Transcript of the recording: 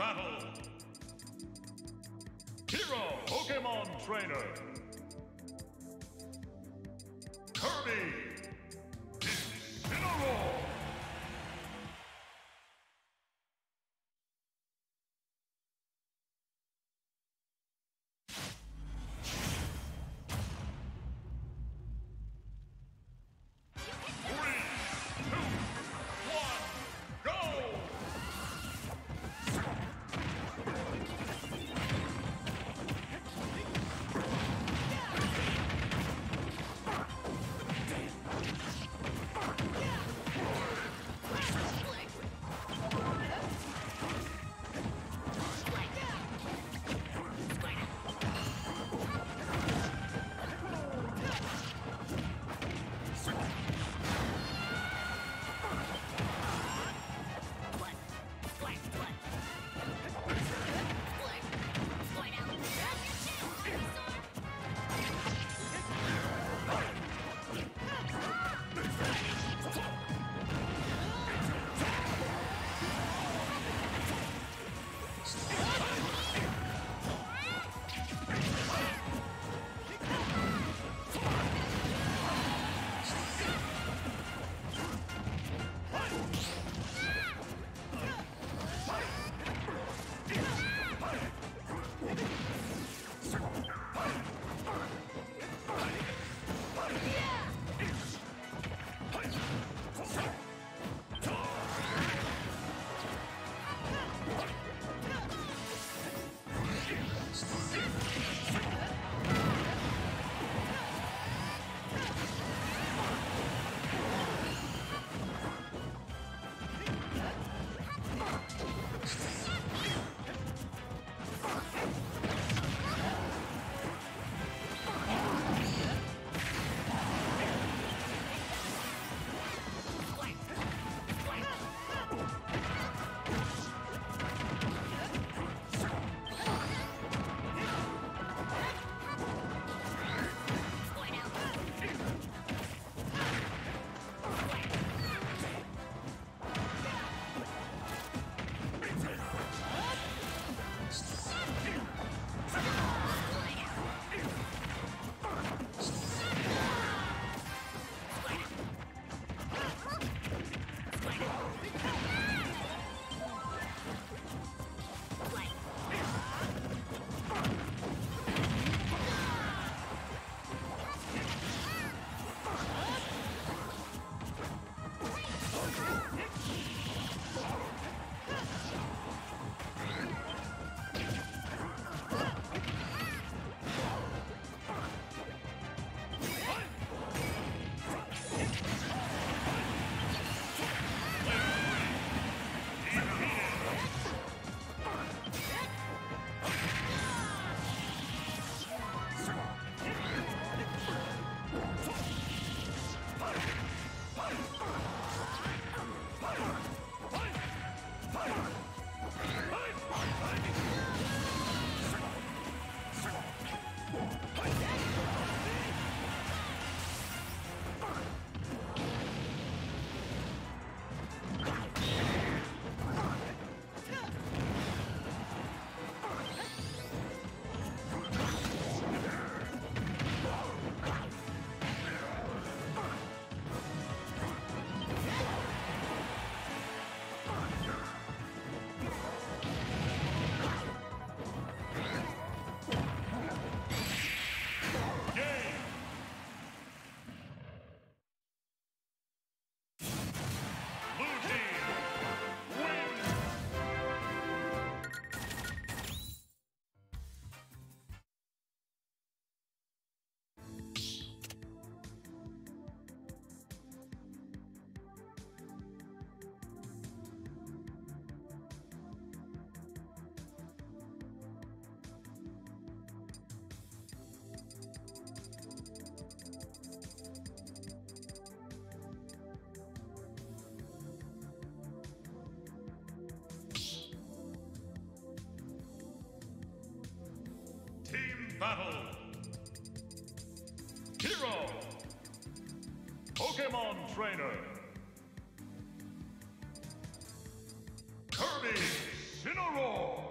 battle. Hero Pokemon Trainer. Kirby. Battle. Hero. Pokemon Trainer. Kirby. Incineroar!